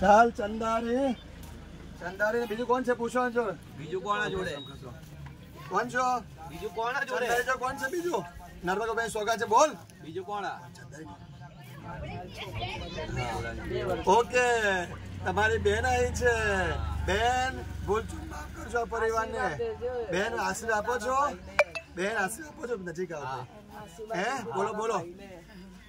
ચાલ ચંદારે. ચંદારે બીજું કોણ છે? પૂછો જો. બીજું કોણ જોડે? કોણ છો? બીજું કોણ જોડે? જો કોણ છે બીજું? નર્મદાભાઈ સોગા છે બોલ. બીજું કોણ ઓકે તમારી બેન આવી છે. બેન ભૂલચૂક માફ કરજો આ પરિવારને. બેન આશીર્વાદ આપો છો? બેન આશીર્વાદ આપો છો? નજીક આવો. હે. બોલો બોલો.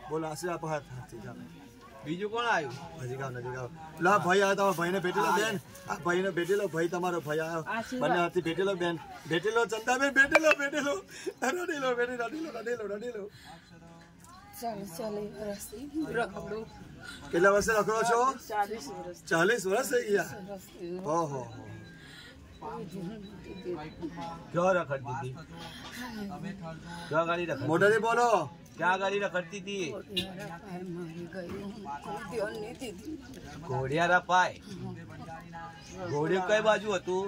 બોલો આશીર્વાદ આપો. હાથ હાથથી જાઓ. બીજું કોણ આવ્યું? નજીક આવ નજીક આવ. લો ભાઈ આવ્યો તમારા ભાઈને ભેટી લો બેન. આ ભાઈને ભેટી લો ભાઈ તમારો ભાઈ આવ્યો. બંને હાથથી ભેટી લો બેન. ભેટી લો ચંદાબેન ભેટી લો ભેટી લો. રડી લો બેટી રડી લો રડી લો રડી લો. કેટલા વર્ષે રખડો છો? ચાલીસ વર્ષ. થઈ ગયા? ઓહો ક્યાં રખડતી હતી? ક્યાં ગાડી બોલો. ક્યાં ગાડી રખડતી હતી ઘોડિયારા પાય. ઘોડિયું કઈ બાજુ હતું?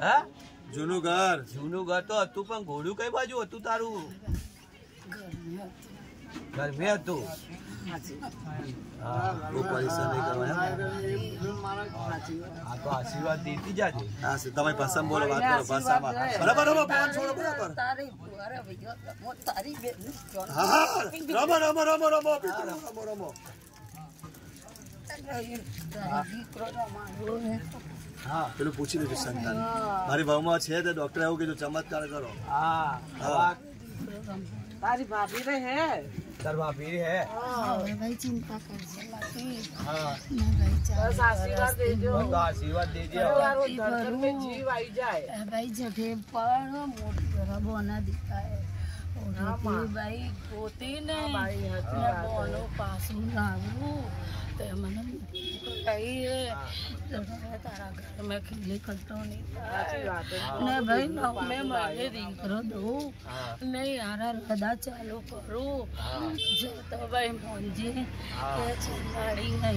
હા? જૂનું ઘર જૂનું ઘર તો હતું પણ ઘોડું કઈ બાજુ હતું તારું? ગરમી હતું. તમે ભાષામાં બોલો વાત કરો ભાષામાં. બરાબર રમો છોડો બરાબર. હા હા. રમો રમો રમો રમો રમો રમો હા પેલું પૂછી લેજો સંતાન. મારી ભાવમાં છે તો ડોક્ટર એવું કીધું ચમત્કાર કરો. હા. હા. તારી ભાભી રે હે તાર ભાભી હે ચિંતા કરશે લાગી હા બસ આશીર્વાદ દેજો તો આશીર્વાદ દેજે હવે. તારો ધરધર में જીવ આવી જાય ભાઈ જઠે પણ મોટી ઘરા બોના દીકાય ઓઢતી ભાઈ પોતી ને બાઈ હતી ને બોનો પાછું લાવવું તે મને કઈ તારા ઘર મેં ખીલી કટો નહીં સાચી વાત છે. ને ભાઈ મેં મને દીકરો દઉં હા ને યારા રદા ચાલુ કરું જો તો ભાઈ મોંજી કે ચંદાડી નહીં